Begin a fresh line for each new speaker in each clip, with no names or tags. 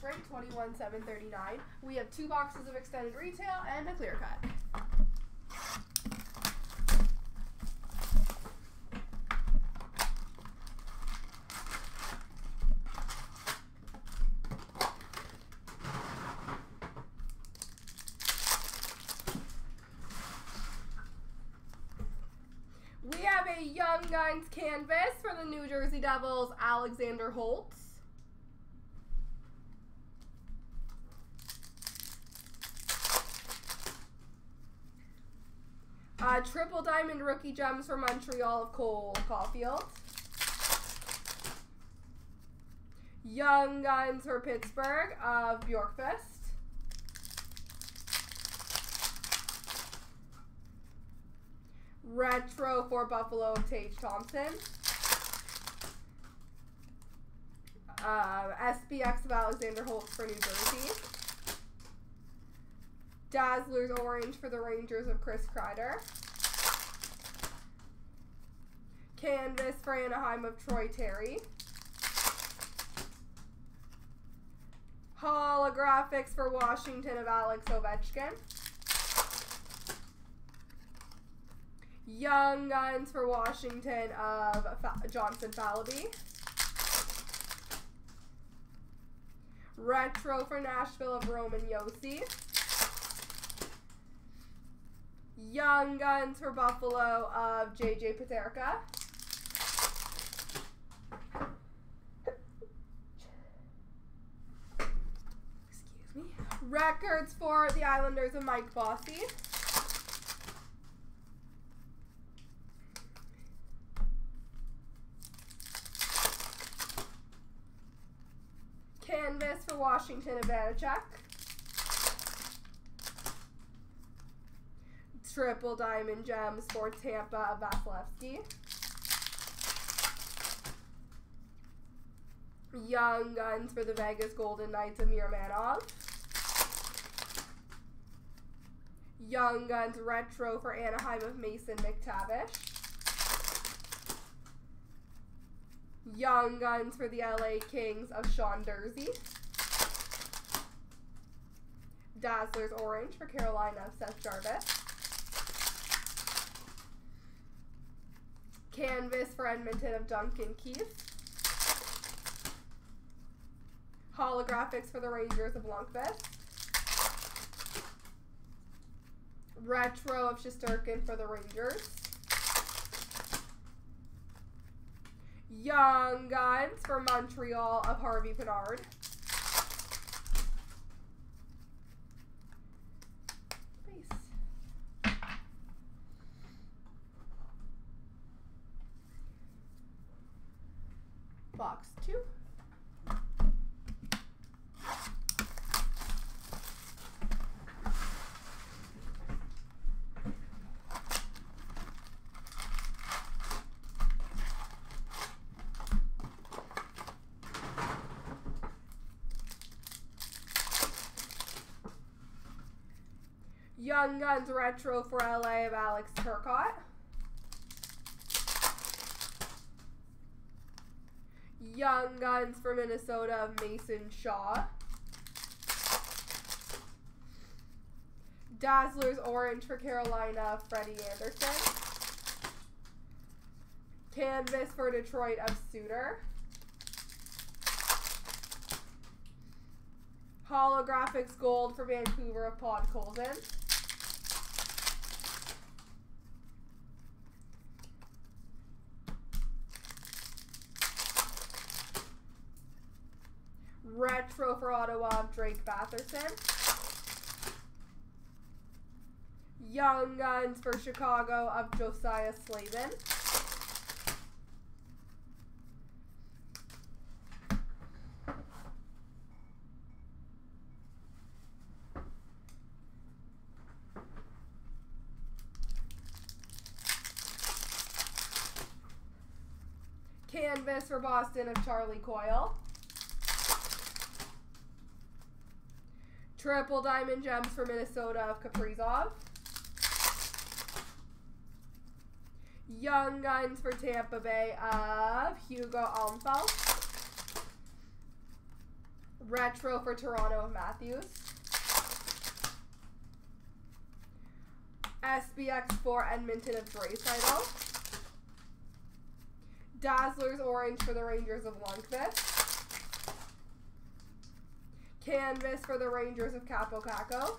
Break 21 739. We have two boxes of extended retail and a clear cut. We have a Young Guns canvas for the New Jersey Devils, Alexander Holtz. Uh, triple diamond rookie gems for Montreal of Cole Caufield. Young Guns for Pittsburgh of Bjorkqvist. Retro for Buffalo of Tage Thompson. Uh, SPX of Alexander Holtz for New Jersey. Dazzler's Orange for the Rangers of Chris Kreider. Canvas for Anaheim of Troy Terry. Holographics for Washington of Alex Ovechkin. Young Guns for Washington of Fa Jonsson-Fjallby. Retro for Nashville of Roman Josi. Young Guns for Buffalo of JJ Peterka. Excuse me. Records for the Islanders of Mike Bossy. Canvas for Washington of Triple Diamond Gems for Tampa of Vasilevskiy. Young Guns for the Vegas Golden Knights of Miromanov. Young Guns Retro for Anaheim of Mason McTavish. Young Guns for the LA Kings of Sean Durzi. Dazzler's Orange for Carolina of Seth Jarvis. Canvas for Edmonton of Duncan Keith. Holographics for the Rangers of Lundqvist. Retro of Shesterkin for the Rangers. Young Guns for Montreal of Harvey Pinard. Box two. Young Guns Retro for LA of Alex Turcotte. Young Guns for Minnesota Mason Shaw. Dazzler's Orange for Carolina Freddie Andersen. Canvas for Detroit of Suter. Holographics Gold for Vancouver of Podkolzin. Retro for Ottawa of Drake Batherson. Young Guns for Chicago of Josiah Slavin. Canvas for Boston of Charlie Coyle. Triple Diamond Gems for Minnesota of Kaprizov. Young Guns for Tampa Bay of Hugo Alnefelt. Retro for Toronto of Matthews. SPX for Edmonton of Draisaitl. Dazzlers Orange for the Rangers of Lundqvist. Canvas for the Rangers of Kaapo Kakko.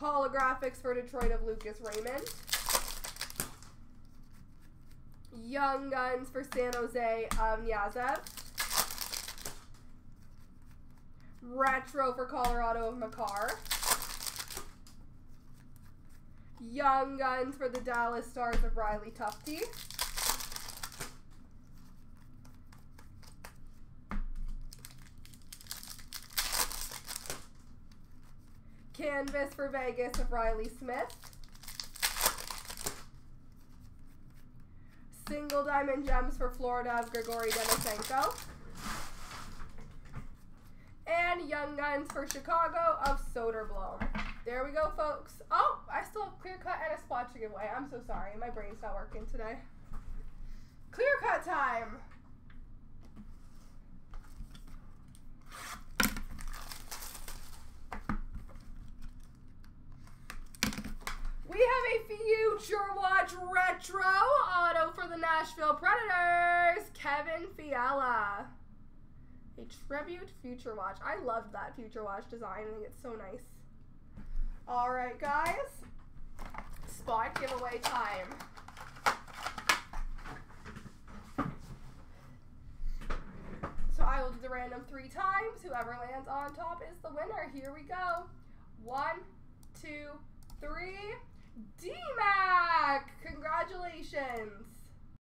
Holographics for Detroit of Lucas Raymond. Young Guns for San Jose of Kniazev. Retro for Colorado of Makar. Young Guns for the Dallas Stars of Riley Tufte. Canvas for Vegas of Reilly Smith. Single Diamond Gems for Florida of Grigory Denisenko. And Young Guns for Chicago of Soderblom. There we go, folks. Oh, I still have clear cut and a spot to give away. I'm so sorry. My brain's not working today. Clear cut time. We have a Future Watch Retro Auto for the Nashville Predators, Kevin Fiala. A Tribute Future Watch. I loved that Future Watch design. I think it's so nice. All right, guys. Spot giveaway time. So I will do the random three times. Whoever lands on top is the winner. Here we go. One, two, three. D-Mac! Congratulations!